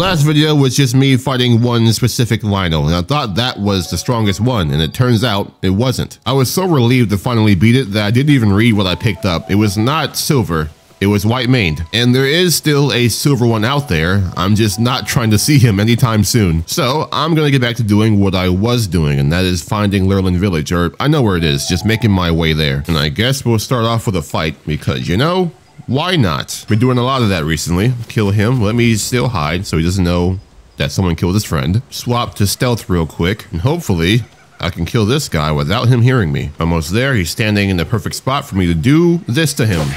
Last video was just me fighting one specific Lynel, and I thought that was the strongest one, and it turns out it wasn't. I was so relieved to finally beat it that I didn't even read what I picked up. It was not silver, it was white maned. And there is still a silver one out there. I'm just not trying to see him anytime soon. So I'm going to get back to doing what I was doing, and that is finding Lurelin Village, or I know where it is, just making my way there. And I guess we'll start off with a fight because, you know, why not? Been doing a lot of that recently. Kill him. Let me still hide so he doesn't know that someone killed his friend. Swap to stealth real quick, and hopefully I can kill this guy without him hearing me. Almost there, he's standing in the perfect spot for me to do this to him.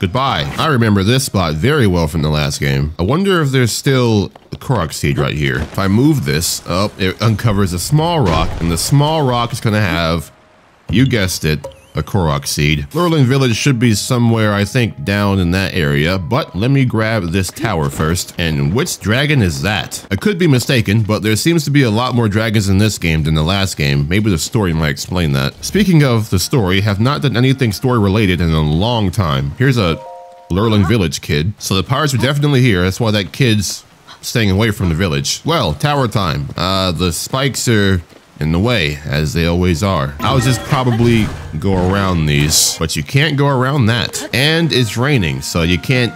Goodbye. I remember this spot very well from the last game. I wonder if there's still a Korok seed right here. If I move this up, it uncovers a small rock, and the small rock is gonna have, you guessed it, a Korok seed. Lurelin Village should be somewhere, I think, down in that area, but let me grab this tower first. And which dragon is that? I could be mistaken, but there seems to be a lot more dragons in this game than the last game. Maybe the story might explain that. Speaking of the story, have not done anything story related in a long time. Here's a Lurelin Village kid. So the pirates are definitely here. That's why that kid's staying away from the village. Well, tower time. Uh, the spikes are in the way, as they always are. I'll just probably go around these, but you can't go around that. And it's raining, so you can't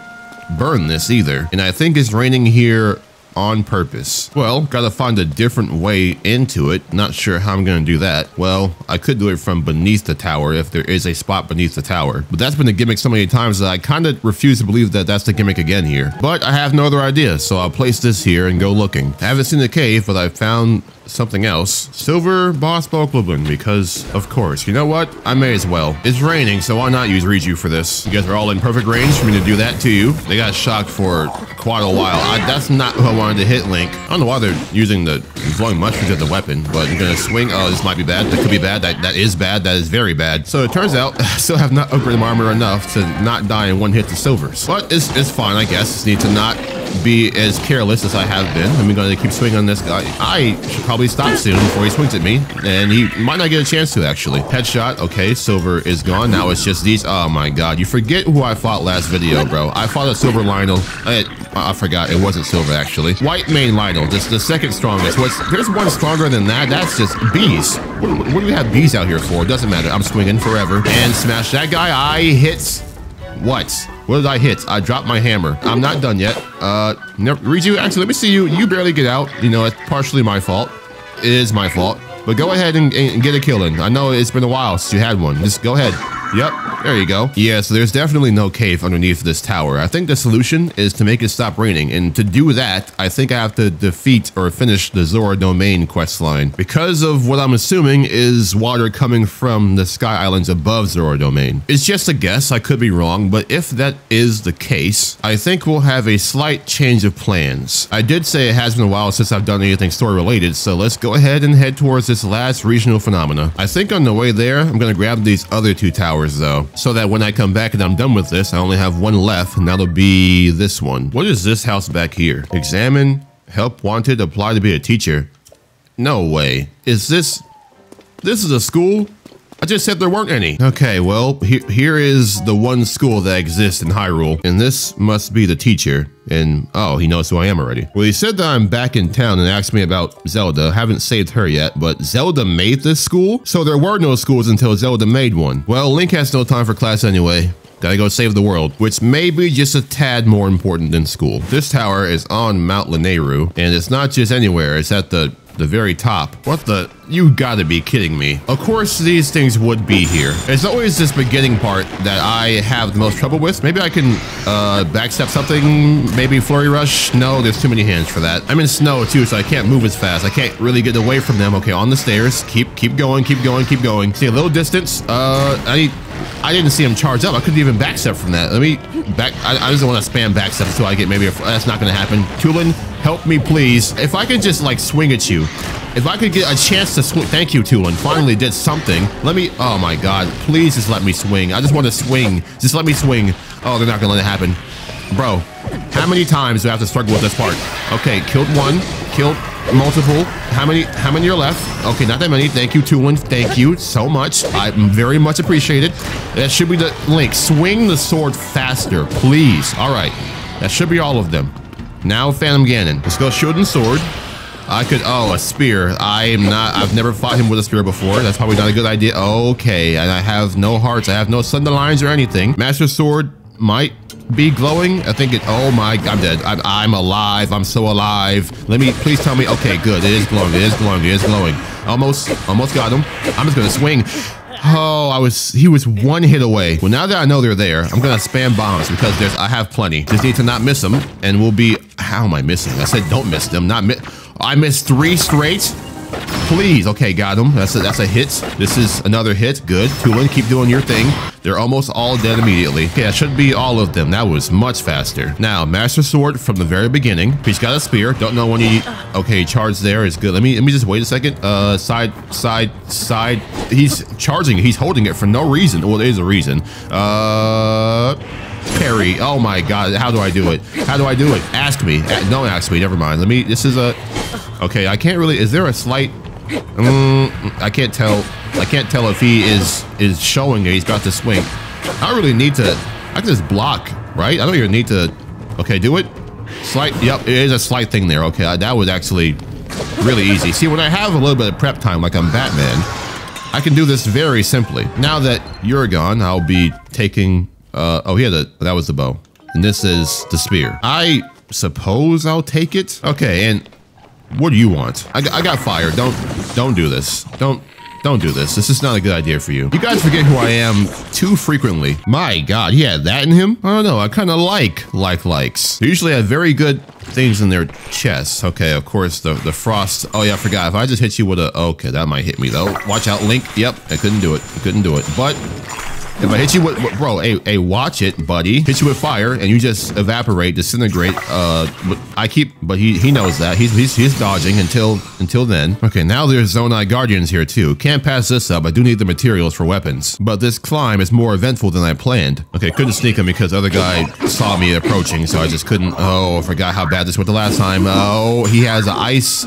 burn this either. And I think it's raining here on purpose. Well, gotta find a different way into it. Not sure how I'm gonna do that. Well, I could do it from beneath the tower if there is a spot beneath the tower. But that's been a gimmick so many times that I kind of refuse to believe that that's the gimmick again here. But I have no other idea, so I'll place this here and go looking. I haven't seen the cave, but I found something else. Silver Boss Bokoblin, because of course. You know what? I may as well. It's raining, so why not use Riju for this? You guys are all in perfect range for me to do that to you. They got shocked for quite a while. I, that's not who I wanted to hit, Link. I don't know why they're using the glowing mushrooms as the weapon, but you're gonna swing. Oh, this might be bad. That could be bad. That, that is bad. That is very bad. So it turns out I still have not upgraded my armor enough to not die in one hit to silvers. But it's, it's fine, I guess. Just need to not be as careless as I have been. I'm going to keep swinging on this guy. I should probably stop soon before he swings at me, and he might not get a chance to, actually. Headshot. Okay, silver is gone. Now it's just these. Oh, my God. You forget who I fought last video, bro. I fought a silver Lynel. I, I forgot. It wasn't silver, actually. White main Lynel. Just the second strongest. What's, there's one stronger than that. That's just bees. What, what do we have bees out here for? Doesn't matter. I'm swinging forever. And smash that guy. I hits. What? What did I hit? I dropped my hammer. I'm not done yet. Uh, never, Riju, actually, let me see you. You barely get out. You know, it's partially my fault. It is my fault. But go ahead and, and get a kill in. I know it's been a while since you had one. Just go ahead. Yep, there you go. Yeah, so there's definitely no cave underneath this tower. I think the solution is to make it stop raining, and to do that, I think I have to defeat or finish the Zora Domain quest line. Because of what I'm assuming is water coming from the Sky Islands above Zora Domain. It's just a guess, I could be wrong, but if that is the case, I think we'll have a slight change of plans. I did say it has been a while since I've done anything story related, so let's go ahead and head towards this last regional phenomena. I think on the way there, I'm gonna grab these other two towers though, so that when I come back and I'm done with this, I only have one left, and that'll be this one. What is this house back here? Examine, help wanted, apply to be a teacher. No way. Is this, this is a school? I just said there weren't any. Okay, well, here, here is the one school that exists in Hyrule, and this must be the teacher. And, oh, he knows who I am already. Well, he said that I'm back in town and asked me about Zelda. Haven't saved her yet, but Zelda made this school? So there were no schools until Zelda made one. Well, Link has no time for class anyway. Gotta go save the world, which may be just a tad more important than school. This tower is on Mount Lanayru, and it's not just anywhere, it's at the the very top. What the? You gotta be kidding me. Of course, these things would be here. It's always this beginning part that I have the most trouble with. Maybe I can uh, backstep something, maybe Flurry Rush. No, there's too many hands for that. I'm in snow too, so I can't move as fast. I can't really get away from them. Okay, on the stairs. Keep keep going, keep going, keep going. See a little distance. Uh, I need I didn't see him charge up. I couldn't even backstep from that. Let me back. I, I just want to spam backstep until I get maybe a. That's not going to happen. Tulin, help me, please. If I could just like swing at you. If I could get a chance to swing. Thank you, Tulin. Finally did something. Let me. Oh my God. Please just let me swing. I just want to swing. Just let me swing. Oh, they're not to let it happen. Bro, how many times do I have to struggle with this part? Okay, killed one. Killed multiple. How many? How many are left? Okay, not that many. Thank you, Tulin. Thank you so much. I very much appreciate it. That should be the link. Swing the sword faster, please. All right, that should be all of them. Now Phantom Ganon. Let's go and sword. I could, oh, a spear. I am not, I've never fought him with a spear before. That's probably not a good idea. Okay, and I have no hearts. I have no Sundelions or anything. Master Sword might be glowing. I think it, oh my, I'm dead. I'm, I'm alive. I'm so alive. Let me, please tell me. Okay, good. It is glowing. It is glowing. It is glowing. Almost, almost got him. I'm just gonna swing. Oh, I was, he was one hit away. Well, now that I know they're there, I'm gonna spam bombs because there's, I have plenty. Just need to not miss them and we'll be, how am I missing? I said don't miss them, not miss. I missed three straight. Please. Okay, got him. That's a, that's a hit. This is another hit. Good. Tulin, keep doing your thing. They're almost all dead immediately. Okay, that should be all of them. That was much faster. Now, Master Sword from the very beginning. He's got a spear. Don't know when he... Okay, charge there is good. Let me let me just wait a second. Uh, side, side, side. He's charging. He's holding it for no reason. Well, there is a reason. Uh... Parry. Oh my god. How do I do it? How do I do it? Ask me. Don't ask me. Never mind. Let me... This is a... Okay, I can't really... Is there a slight... Um, I can't tell. I can't tell if he is is showing it. He's about to swing. I really need to... I can just block, right? I don't even need to... Okay, do it. Slight... Yep, it is a slight thing there. Okay, that was actually really easy. See, when I have a little bit of prep time, like I'm Batman, I can do this very simply. Now that you're gone, I'll be taking... Uh, oh, yeah, the, that was the bow. And this is the spear. I suppose I'll take it. Okay, and what do you want? I, I got fired. Don't don't do this. Don't don't do this. This is not a good idea for you. You guys forget who I am too frequently. My God, he had that in him? I don't know. I kind of like like likes. They usually have very good things in their chests. Okay, of course, the, the frost. Oh, yeah, I forgot. If I just hit you with a... Okay, that might hit me, though. Watch out, Link. Yep, I couldn't do it. I couldn't do it. But if I hit you with, bro, hey, hey, watch it, buddy. Hit you with fire, and you just evaporate, disintegrate. Uh, I keep, but he he knows that. He's he's he's dodging until until then. Okay, now there's Zonai Guardians here too. Can't pass this up. I do need the materials for weapons, but this climb is more eventful than I planned. Okay, couldn't sneak him because the other guy saw me approaching, so I just couldn't. Oh, I forgot how bad this went the last time. Oh, he has ice.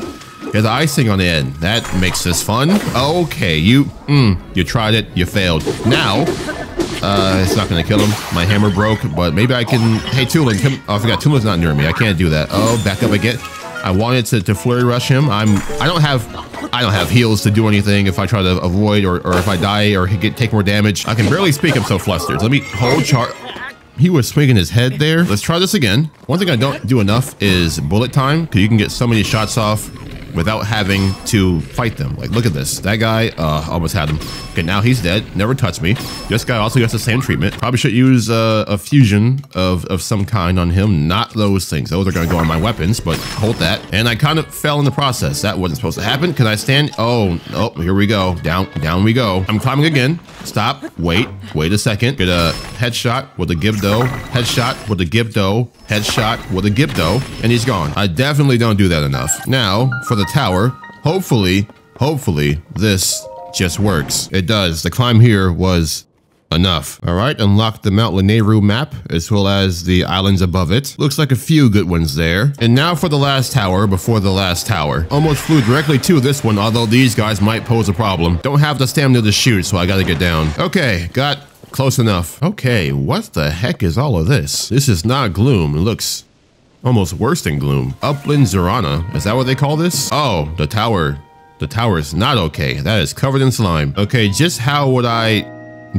There's icing on the end. That makes this fun. Okay, you, mm, you tried it. You failed. Now, uh, it's not gonna kill him. My hammer broke, but maybe I can. Hey, Tulin, come. Oh, I forgot. Tulin's not near me. I can't do that. Oh, back up again. I wanted to, to flurry rush him. I'm. I don't have. I don't have heals to do anything if I try to avoid or, or if I die or get take more damage. I can barely speak. I'm so flustered. Let me hold char. He was swinging his head there. Let's try this again. One thing I don't do enough is bullet time because you can get so many shots off without having to fight them. Like, look at this. That guy uh, almost had him. Okay, now he's dead. Never touched me. This guy also gets the same treatment. Probably should use uh, a fusion of, of some kind on him. Not those things. Those are going to go on my weapons, but hold that. And I kind of fell in the process. That wasn't supposed to happen. Can I stand? Oh, oh, here we go. Down, down we go. I'm climbing again. Stop. Wait. Wait a second. Get a headshot with a Gibdo. Headshot with a Gibdo. Headshot with a Gibdo. And he's gone. I definitely don't do that enough. Now, for the tower, hopefully, hopefully, this just works. It does. The climb here was enough. All right, unlock the Mount Lanayru map, as well as the islands above it. Looks like a few good ones there. And now for the last tower before the last tower. Almost flew directly to this one, although these guys might pose a problem. Don't have the stamina to shoot, so I gotta get down. Okay, got close enough. Okay, what the heck is all of this? This is not Gloom. It looks almost worse than Gloom. Upland Zorana. Is that what they call this? Oh, the tower. The tower is not okay. That is covered in slime. Okay, just how would I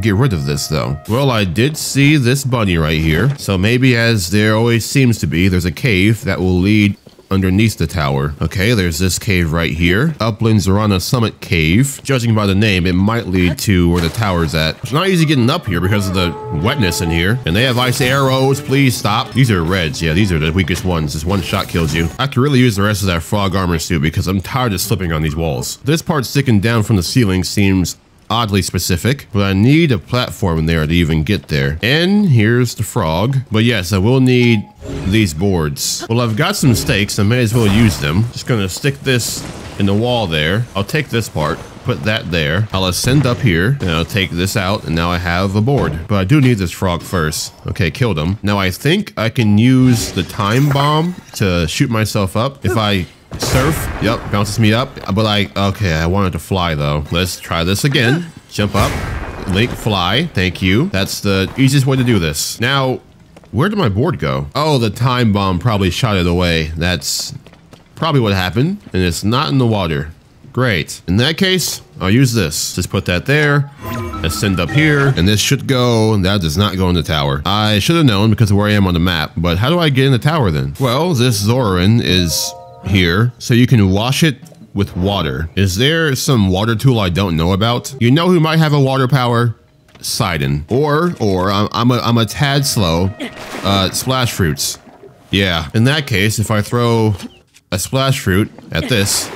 get rid of this though? Well, I did see this bunny right here. So maybe as there always seems to be, there's a cave that will lead underneath the tower. Okay, there's this cave right here. Upland Zorana Summit Cave. Judging by the name, it might lead to where the tower's at. It's not easy getting up here because of the wetness in here. And they have ice arrows. Please stop. These are reds. Yeah, these are the weakest ones. This one shot kills you. I could really use the rest of that frog armor suit because I'm tired of slipping on these walls. This part sticking down from the ceiling seems oddly specific, but I need a platform there to even get there. And here's the frog. But yes, I will need these boards. Well, I've got some stakes. I may as well use them. Just gonna stick this in the wall there. I'll take this part, put that there. I'll ascend up here and I'll take this out and now I have a board. But I do need this frog first. Okay, killed him. Now I think I can use the time bomb to shoot myself up if I Surf. Yep, bounces me up. But like, okay, I wanted to fly though. Let's try this again. Jump up. Link, fly. Thank you. That's the easiest way to do this. Now, Where did my board go? Oh, the time bomb probably shot it away. That's probably what happened. And it's not in the water. Great. In that case, I'll use this. Just put that there, ascend up here, and this should go, that does not go in the tower. I should have known because of where I am on the map, but how do I get in the tower then? Well, this Zoran is here, so you can wash it with water. Is there some water tool I don't know about? You know who might have a water power? Sidon. Or, or, I'm, I'm, a, I'm a tad slow, uh, splash fruits. Yeah, in that case, if I throw a splash fruit at this,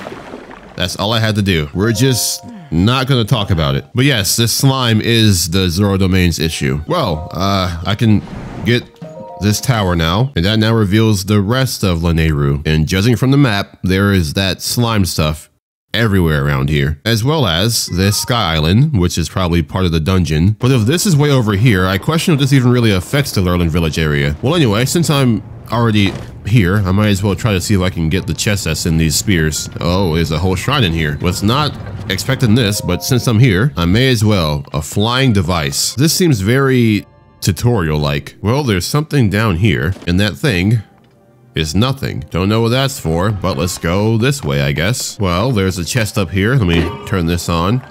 that's all I had to do. We're just not to talk about it. But yes, this slime is the Zora Domain's issue. Well, uh, I can get this tower now, and that now reveals the rest of Lanayru. And judging from the map, there is that slime stuff everywhere around here, as well as this Sky Island, which is probably part of the dungeon. But if this is way over here, I question if this even really affects the Lurelin Village area. Well, anyway, since I'm already here, I might as well try to see if I can get the chest that's in these spears. Oh, there's a whole shrine in here. Was not expecting this, but since I'm here, I may as well. A flying device. This seems very tutorial-like. Well, there's something down here, and that thing is nothing. Don't know what that's for, but let's go this way, I guess. Well, there's a chest up here. Let me turn this on.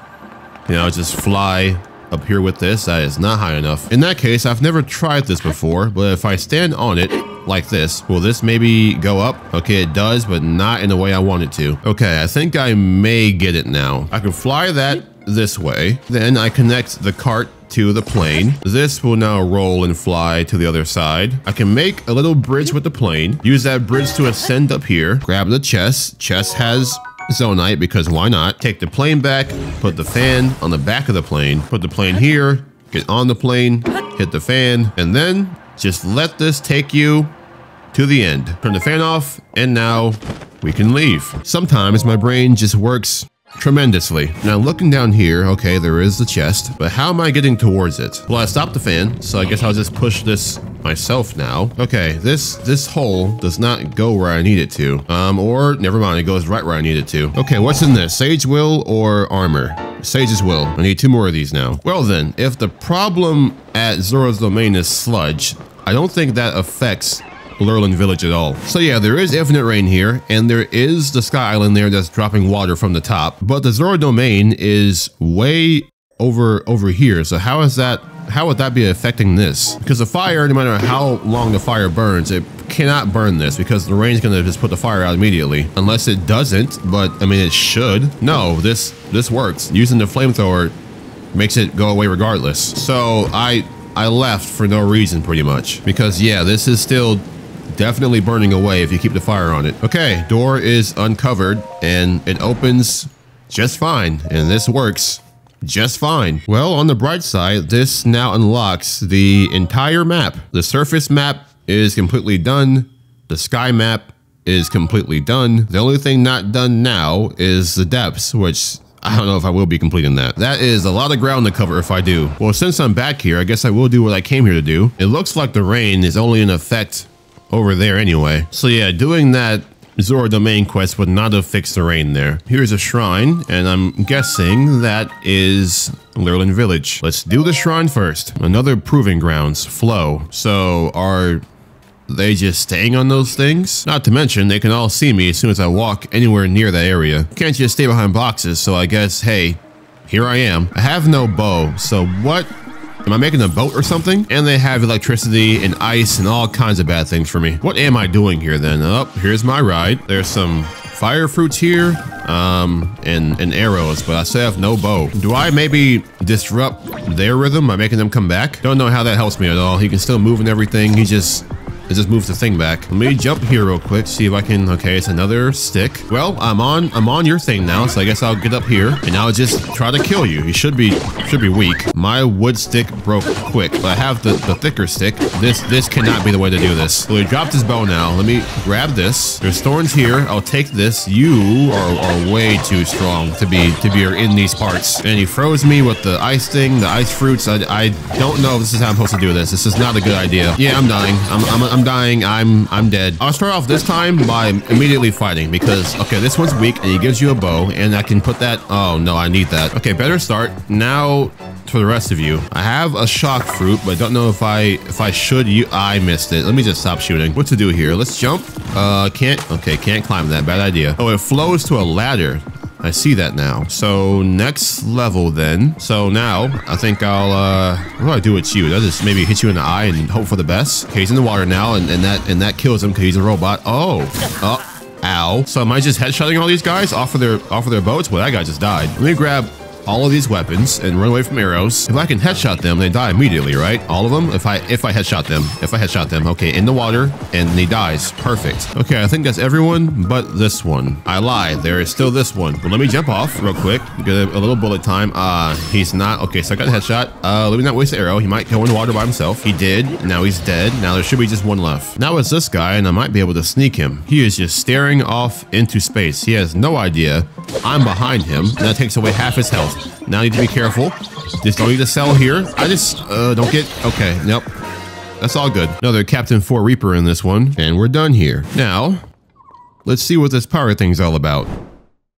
You know, just fly up here with this. That is not high enough. In that case, I've never tried this before, but if I stand on it like this, will this maybe go up? Okay, it does, but not in the way I want it to. Okay, I think I may get it now. I can fly that this way. Then I connect the cart to the plane. This will now roll and fly to the other side. I can make a little bridge with the plane, use that bridge to ascend up here, grab the chest. Chest has Zonite because why not? Take the plane back, put the fan on the back of the plane, put the plane here, get on the plane, hit the fan, and then just let this take you to the end. Turn the fan off, and now we can leave. Sometimes my brain just works tremendously. Now looking down here, okay, there is the chest, but how am I getting towards it? Well, I stopped the fan, so I guess I'll just push this myself now. Okay, this this hole does not go where I need it to. Um, or never mind, it goes right where I need it to. Okay, what's in this? Sage will or armor? Sage's will. I need two more of these now. Well then, if the problem at Zora's domain is sludge, I don't think that affects Lurelin Village at all. So yeah, there is infinite rain here, and there is the Sky Island there that's dropping water from the top, but the Zora domain is way over over here. So how is that how would that be affecting this? Because the fire, no matter how long the fire burns, it cannot burn this because the rain's gonna just put the fire out immediately. Unless it doesn't, but I mean it should. No, this this works. Using the flamethrower makes it go away regardless. So I I left for no reason pretty much because yeah, this is still definitely burning away if you keep the fire on it. Okay, door is uncovered and it opens just fine and this works just fine. Well, on the bright side, this now unlocks the entire map. The surface map is completely done. The sky map is completely done. The only thing not done now is the depths, which I don't know if I will be completing that. That is a lot of ground to cover if I do. Well, since I'm back here, I guess I will do what I came here to do. It looks like the rain is only in effect over there anyway. So yeah, doing that Zora Domain quest would not have fixed the rain there. Here's a shrine, and I'm guessing that is Lurelin Village. Let's do the shrine first. Another proving grounds, flow. So are they just staying on those things? Not to mention, they can all see me as soon as I walk anywhere near that area. Can't just stay behind boxes, so I guess, hey, here I am. I have no bow, so what Am I making a boat or something? And they have electricity and ice and all kinds of bad things for me. What am I doing here then? Oh, here's my ride. There's some fire fruits here um, and, and arrows, but I still have no bow. Do I maybe disrupt their rhythm by making them come back? Don't know how that helps me at all. He can still move and everything. He just it just moves the thing back. Let me jump here real quick, see if I can, okay, it's another stick. Well, I'm on, I'm on your thing now, so I guess I'll get up here and I'll just try to kill you. You should be, should be weak. My wood stick broke quick, but I have the, the thicker stick. This, this cannot be the way to do this. So he dropped his bow now. Let me grab this. There's thorns here. I'll take this. You are, are way too strong to be, to be in these parts. And he froze me with the ice thing, the ice fruits. I, I don't know if this is how I'm supposed to do this. This is not a good idea. Yeah, I'm dying. I'm, I'm, I'm Dying. I'm I'm dead. I'll start off this time by immediately fighting because, okay, this one's weak and he gives you a bow and I can put that. Oh, no, I need that. Okay, better start. Now for the rest of you. I have a shock fruit, but don't know if I if I should you I missed it. Let me just stop shooting. What to do here? Let's jump. Uh can't okay, can't climb that. Bad idea. Oh, it flows to a ladder. I see that now. So next level then. So now I think I'll, uh, what do I do with you? I just maybe hit you in the eye and hope for the best. Okay, he's in the water now and, and that and that kills him because he's a robot. Oh, oh, ow. So am I just headshotting all these guys off of their off of their boats? Well, that guy just died. Let me grab all of these weapons and run away from arrows. If I can headshot them, they die immediately, right? All of them? If I if I headshot them. If I headshot them. Okay, in the water, and he dies. Perfect. Okay, I think that's everyone but this one. I lied. There is still this one. But let me jump off real quick. Get a, a little bullet time. Uh, he's not. Okay, so I got a headshot. Uh, let me not waste the arrow. He might go in the water by himself. He did. Now he's dead. Now there should be just one left. Now it's this guy, and I might be able to sneak him. He is just staring off into space. He has no idea I'm behind him. That takes away half his health. Now I need to be careful. Just don't need to sell here. I just uh, don't get... Okay, nope. That's all good. Another Captain 4 Reaper in this one. And we're done here. Now, let's see what this power thing's all about.